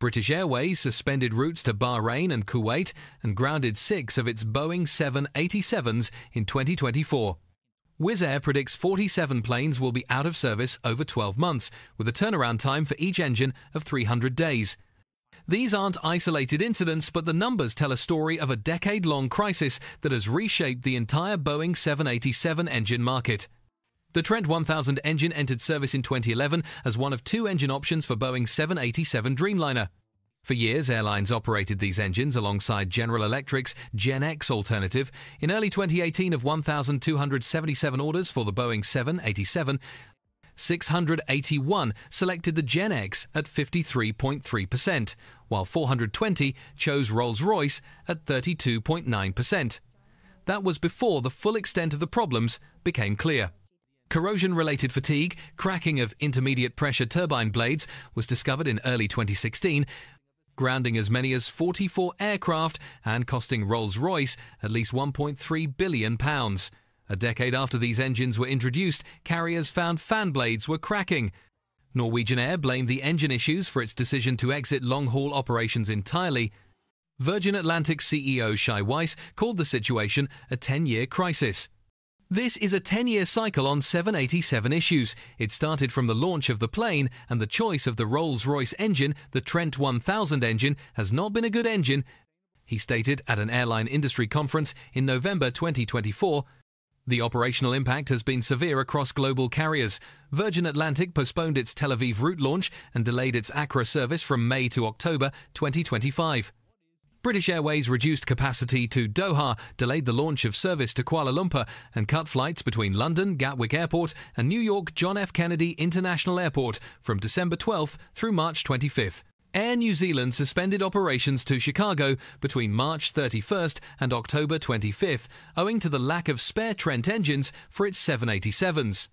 British Airways suspended routes to Bahrain and Kuwait and grounded six of its Boeing 787s in 2024. Wizz Air predicts 47 planes will be out of service over 12 months, with a turnaround time for each engine of 300 days. These aren't isolated incidents, but the numbers tell a story of a decade long crisis that has reshaped the entire Boeing 787 engine market. The Trent 1000 engine entered service in 2011 as one of two engine options for Boeing 787 Dreamliner. For years, airlines operated these engines alongside General Electric's GEnx alternative. In early 2018, of 1,277 orders for the Boeing 787, 681 selected the GEnx at 53.3%, while 420 chose Rolls Royce at 32.9%. That was before the full extent of the problems became clear. Corrosion related fatigue, cracking of intermediate pressure turbine blades, was discovered in early 2016, grounding as many as 44 aircraft and costing Rolls Royce at least £1.3 billion. A decade after these engines were introduced, carriers found fan blades were cracking. Norwegian Air blamed the engine issues for its decision to exit long haul operations entirely. Virgin Atlantic CEO Shai Weiss called the situation a 10 year crisis. This is a 10 year cycle on 787 issues. It started from the launch of the plane, and the choice of the Rolls Royce engine, the Trent 1000 engine, has not been a good engine, he stated at an airline industry conference in November 2024. The operational impact has been severe across global carriers. Virgin Atlantic postponed its Tel Aviv route launch and delayed its Accra service from May to October 2025. British Airways reduced capacity to Doha, delayed the launch of service to Kuala Lumpur, and cut flights between London Gatwick Airport and New York John F. Kennedy International Airport from December 12th through March 25th. Air New Zealand suspended operations to Chicago between March 31st and October 25th, owing to the lack of spare Trent engines for its 787s.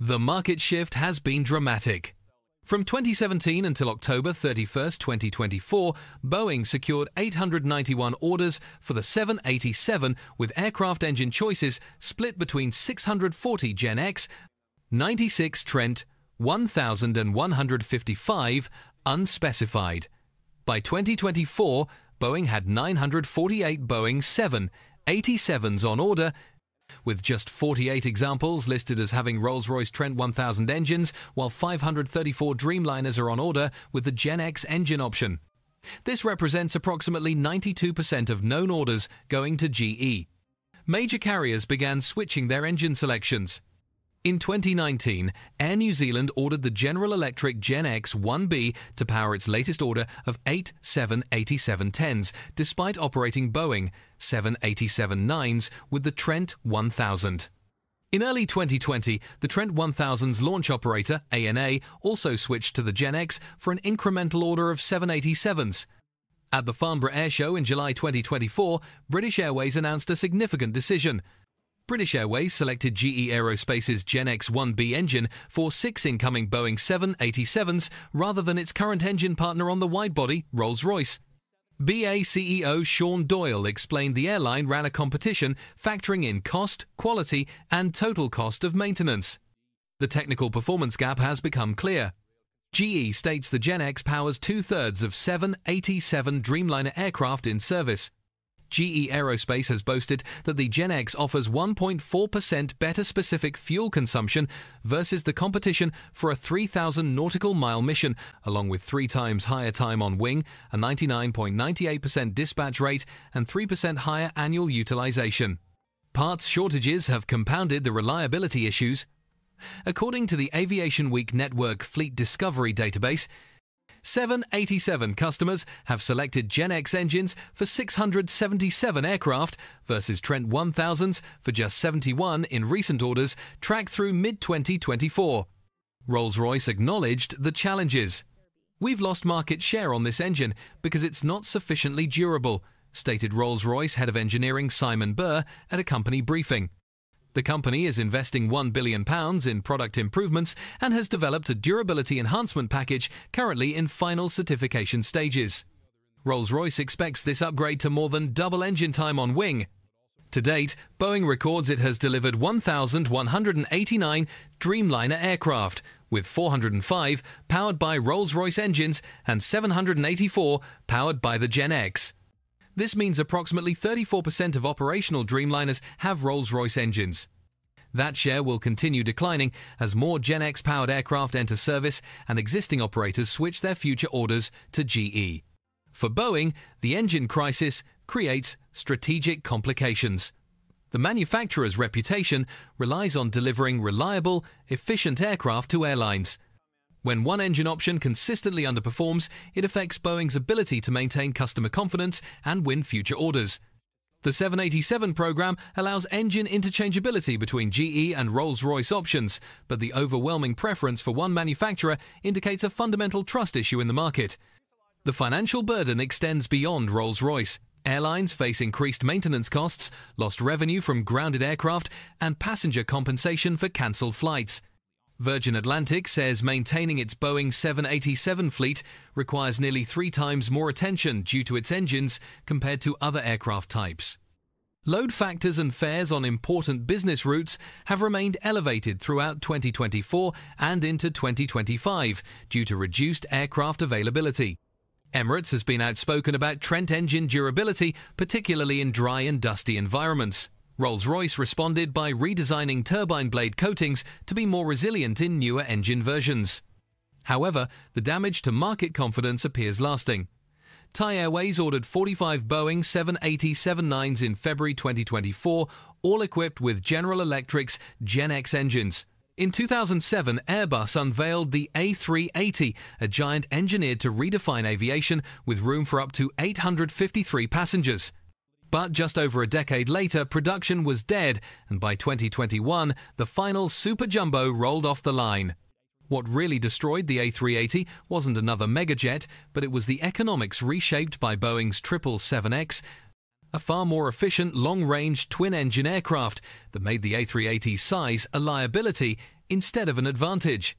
The market shift has been dramatic. From 2017 until October 31, 2024, Boeing secured 891 orders for the 787 with aircraft engine choices split between 640 GEnx, 96 Trent, 1,155 unspecified. By 2024, Boeing had 948 Boeing 787s on order with just 48 examples listed as having Rolls Royce Trent 1000 engines, while 534 Dreamliners are on order with the GEnx engine option. This represents approximately 92% of known orders going to GE. Major carriers began switching their engine selections. In 2019, Air New Zealand ordered the General Electric GEnx 1B to power its latest order of eight 787-10s, despite operating Boeing 787-9s with the Trent 1000. In early 2020, the Trent 1000's launch operator, ANA, also switched to the GEnx for an incremental order of 787s. At the Farnborough Air Show in July 2024, British Airways announced a significant decision – British Airways selected GE Aerospace's GEnx-1B engine for six incoming Boeing 787s rather than its current engine partner on the widebody, Rolls-Royce. BA CEO Sean Doyle explained the airline ran a competition factoring in cost, quality, and total cost of maintenance. The technical performance gap has become clear. GE states the GEnx powers two thirds of 787 Dreamliner aircraft in service. GE Aerospace has boasted that the GEnx offers 1.4% better specific fuel consumption versus the competition for a 3,000 nautical mile mission, along with three times higher time on wing, a 99.98% dispatch rate, and 3% higher annual utilization. Parts shortages have compounded the reliability issues. According to the Aviation Week Network Fleet Discovery database, 787 customers have selected GEnx engines for 677 aircraft versus Trent 1000s for just 71 in recent orders tracked through mid 2024. Rolls Royce acknowledged the challenges. We've lost market share on this engine because it's not sufficiently durable, stated Rolls Royce head of engineering Simon Burr at a company briefing. The company is investing £1 billion in product improvements and has developed a durability enhancement package currently in final certification stages. Rolls Royce expects this upgrade to more than double engine time on wing. To date, Boeing records it has delivered 1,189 Dreamliner aircraft, with 405 powered by Rolls-Royce engines and 784 powered by the GEnx. This means approximately 34% of operational Dreamliners have Rolls-Royce engines. That share will continue declining as more GEnx powered aircraft enter service and existing operators switch their future orders to GE. For Boeing, the engine crisis creates strategic complications. The manufacturer's reputation relies on delivering reliable, efficient aircraft to airlines. When one engine option consistently underperforms, it affects Boeing's ability to maintain customer confidence and win future orders. The 787 program allows engine interchangeability between GE and Rolls-Royce options, but the overwhelming preference for one manufacturer indicates a fundamental trust issue in the market. The financial burden extends beyond Rolls-Royce. Airlines face increased maintenance costs, lost revenue from grounded aircraft, and passenger compensation for cancelled flights. Virgin Atlantic says maintaining its Boeing 787 fleet requires nearly three times more attention due to its engines compared to other aircraft types. Load factors and fares on important business routes have remained elevated throughout 2024 and into 2025 due to reduced aircraft availability. Emirates has been outspoken about Trent engine durability, particularly in dry and dusty environments. Rolls-Royce responded by redesigning turbine blade coatings to be more resilient in newer engine versions. However, the damage to market confidence appears lasting. Thai Airways ordered 45 Boeing 787-9s in February 2024, all equipped with General Electric's GEnx engines. In 2007, Airbus unveiled the A380, a giant engineered to redefine aviation with room for up to 853 passengers. But just over a decade later, production was dead, and by 2021, the final Super Jumbo rolled off the line. What really destroyed the A380 wasn't another megajet, but it was the economics reshaped by Boeing's 777X, a far more efficient long-range twin-engine aircraft that made the A380's size a liability instead of an advantage.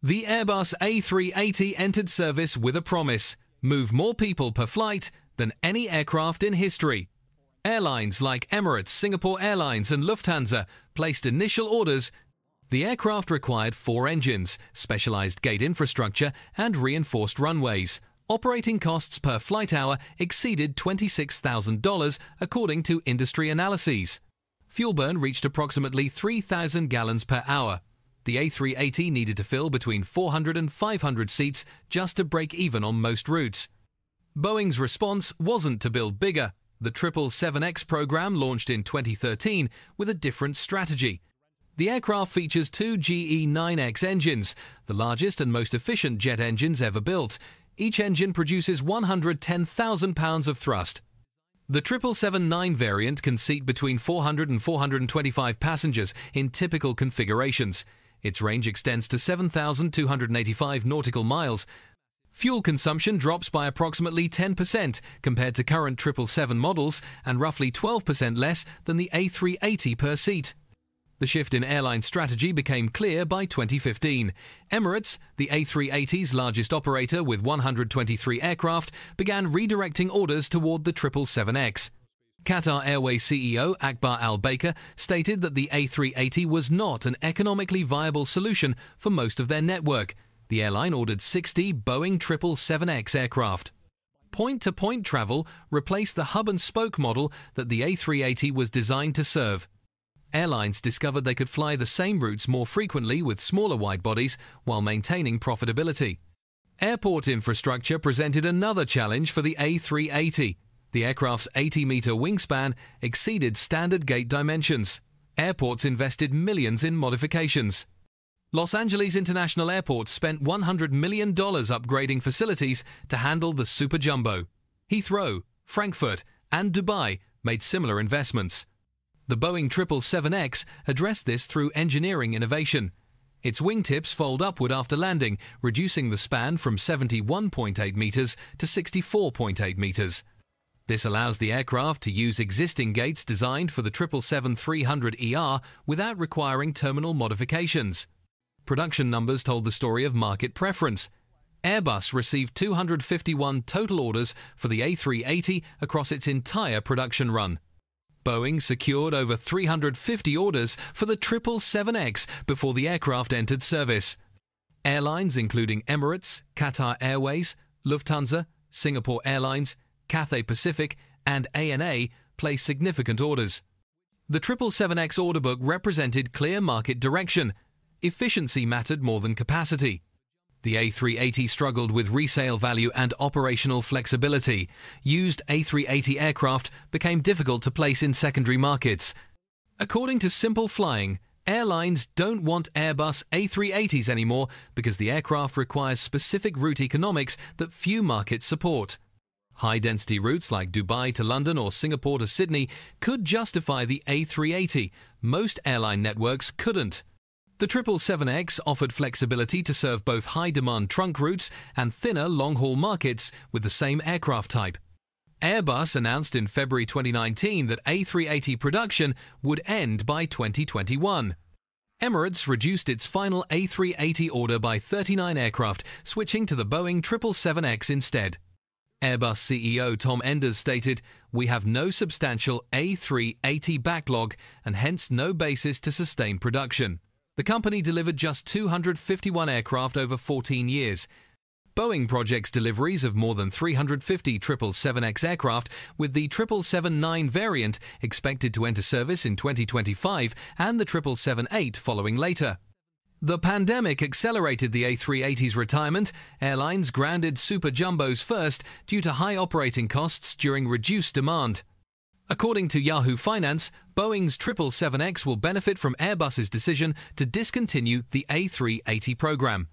The Airbus A380 entered service with a promise move more people per flight than any aircraft in history. Airlines like Emirates, Singapore Airlines, and Lufthansa placed initial orders. The aircraft required four engines, specialized gate infrastructure, and reinforced runways. Operating costs per flight hour exceeded $26,000 according to industry analyses. Fuel burn reached approximately 3,000 gallons per hour. The A380 needed to fill between 400 and 500 seats just to break even on most routes. Boeing's response wasn't to build bigger. The 777X program launched in 2013 with a different strategy. The aircraft features two GE9X engines, the largest and most efficient jet engines ever built. Each engine produces 110,000 pounds of thrust. The 777-9 variant can seat between 400 and 425 passengers in typical configurations. Its range extends to 7,285 nautical miles. Fuel consumption drops by approximately 10% compared to current 777 models and roughly 12% less than the A380 per seat. The shift in airline strategy became clear by 2015. Emirates, the A380's largest operator with 123 aircraft, began redirecting orders toward the 777X. Qatar Airways CEO Akbar Al Baker stated that the A380 was not an economically viable solution for most of their network. The airline ordered 60 Boeing 777X aircraft. Point to point travel replaced the hub and spoke model that the A380 was designed to serve. Airlines discovered they could fly the same routes more frequently with smaller widebodies while maintaining profitability. Airport infrastructure presented another challenge for the A380. The aircraft's 80 metre wingspan exceeded standard gate dimensions. Airports invested millions in modifications. Los Angeles International Airport spent $100 million upgrading facilities to handle the Super Jumbo. Heathrow, Frankfurt, and Dubai made similar investments. The Boeing 777X addressed this through engineering innovation. Its wingtips fold upward after landing, reducing the span from 71.8 metres to 64.8 metres. This allows the aircraft to use existing gates designed for the 777-300ER without requiring terminal modifications. Production numbers told the story of market preference. Airbus received 251 total orders for the A380 across its entire production run. Boeing secured over 350 orders for the 777X before the aircraft entered service. Airlines including Emirates, Qatar Airways, Lufthansa, Singapore Airlines, Cathay Pacific, and ANA placed significant orders. The 777X order book represented clear market direction. Efficiency mattered more than capacity. The A380 struggled with resale value and operational flexibility. Used A380 aircraft became difficult to place in secondary markets. According to Simple Flying, airlines don't want Airbus A380s anymore because the aircraft requires specific route economics that few markets support. High density routes like Dubai to London or Singapore to Sydney could justify the A380. Most airline networks couldn't. The 777X offered flexibility to serve both high demand trunk routes and thinner long haul markets with the same aircraft type. Airbus announced in February 2019 that A380 production would end by 2021. Emirates reduced its final A380 order by 39 aircraft, switching to the Boeing 777X instead. Airbus CEO Tom Enders stated, We have no substantial A380 backlog and hence no basis to sustain production. The company delivered just 251 aircraft over 14 years. Boeing projects deliveries of more than 350 777X aircraft, with the 777-9 variant expected to enter service in 2025 and the 777-8 following later. The pandemic accelerated the A380's retirement. Airlines grounded super jumbos first due to high operating costs during reduced demand. According to Yahoo Finance, Boeing's 777X will benefit from Airbus's decision to discontinue the A380 program.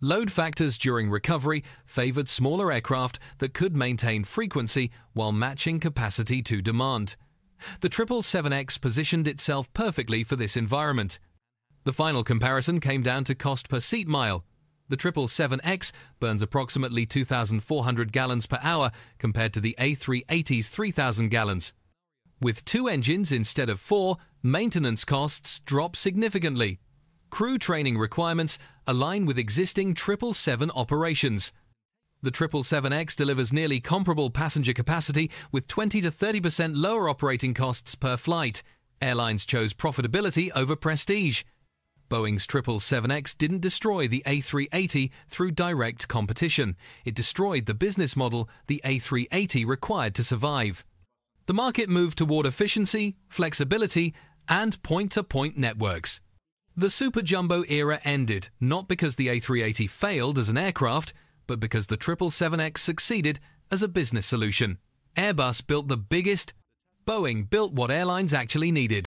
Load factors during recovery favored smaller aircraft that could maintain frequency while matching capacity to demand. The 777X positioned itself perfectly for this environment. The final comparison came down to cost per seat mile. The 777X burns approximately 2,400 gallons per hour compared to the A380's 3,000 gallons. With two engines instead of four, maintenance costs drop significantly. Crew training requirements align with existing 777 operations. The 777X delivers nearly comparable passenger capacity with 20 to 30% lower operating costs per flight. Airlines chose profitability over prestige. Boeing's 777X didn't destroy the A380 through direct competition. It destroyed the business model the A380 required to survive. The market moved toward efficiency, flexibility, and point to point networks. The Super Jumbo era ended not because the A380 failed as an aircraft, but because the 777X succeeded as a business solution. Airbus built the biggest, Boeing built what airlines actually needed.